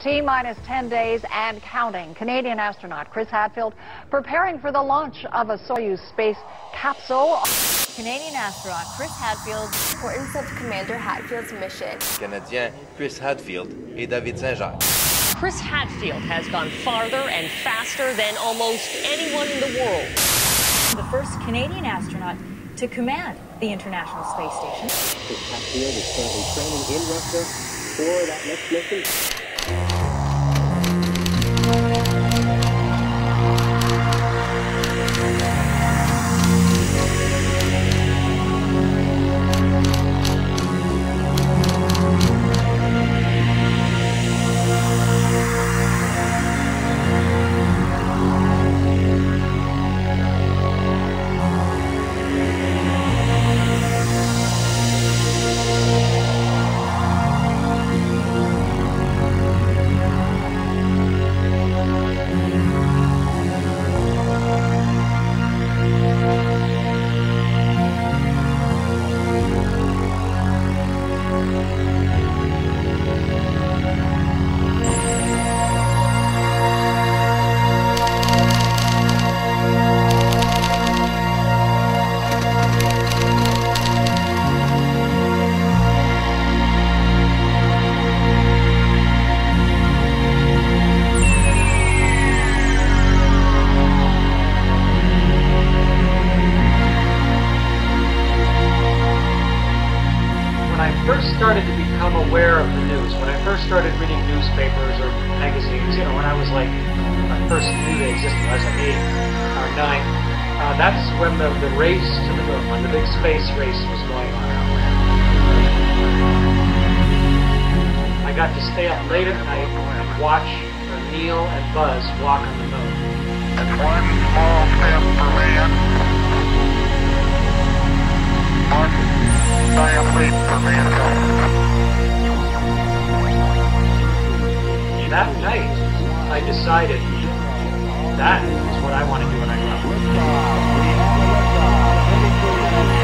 T minus 10 days and counting. Canadian astronaut Chris Hadfield preparing for the launch of a Soyuz space capsule. Canadian astronaut Chris Hadfield. Importance of Commander Hadfield's mission. Canadien Chris Hadfield et David Saint-Jacques. Chris Hadfield has gone farther and faster than almost anyone in the world. The first Canadian astronaut to command the International Space Station. Chris Hadfield is currently training in Russia for that next mission. First started reading newspapers or magazines, you know, when I was like, I first knew they existed, I was like eight or nine, uh, that's when the, the race to the moon, when the big space race was going on out there. I got to stay up late at night and watch Neil and Buzz walk on the moon. It's one small step for man, one giant leap for mankind. Decided that is what I want to do when I grow up.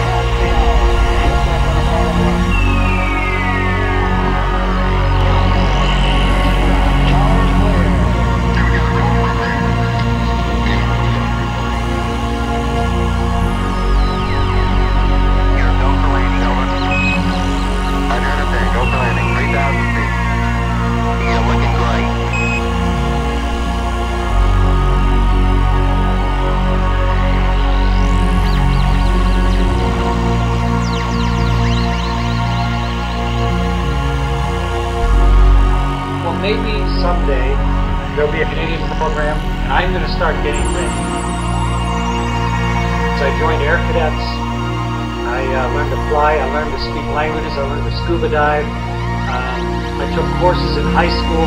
There'll be a Canadian program, and I'm going to start getting ready. So I joined Air Cadets. I uh, learned to fly. I learned to speak languages. I learned to scuba dive. Um, I took courses in high school.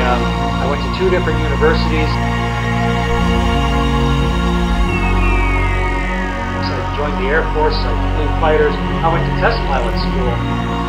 Um, I went to two different universities. So I joined the Air Force. I flew fighters. I went to test pilot school.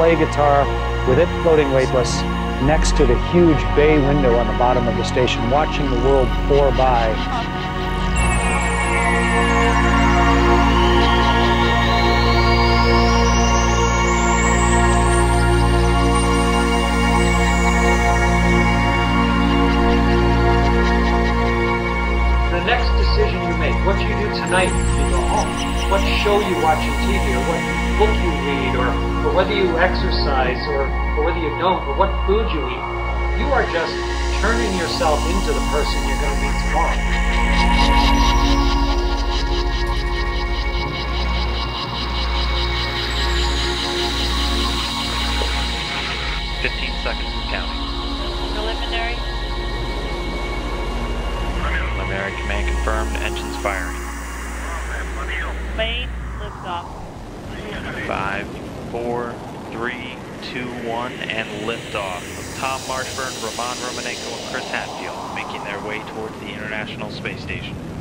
Play guitar with it floating weightless next to the huge bay window on the bottom of the station, watching the world pour by. The next decision you make, what you do tonight what show you watch on TV, or what book you read, or, or whether you exercise, or, or whether you don't, or what food you eat, you are just turning yourself into the person you're going to be tomorrow. Fifteen seconds and counting. Preliminary. Preliminary command confirmed. Engines firing. Main liftoff. Five, four, three, two, one, and liftoff of Tom Marshburn, Roman Romanenko, and Chris Hadfield, making their way towards the International Space Station.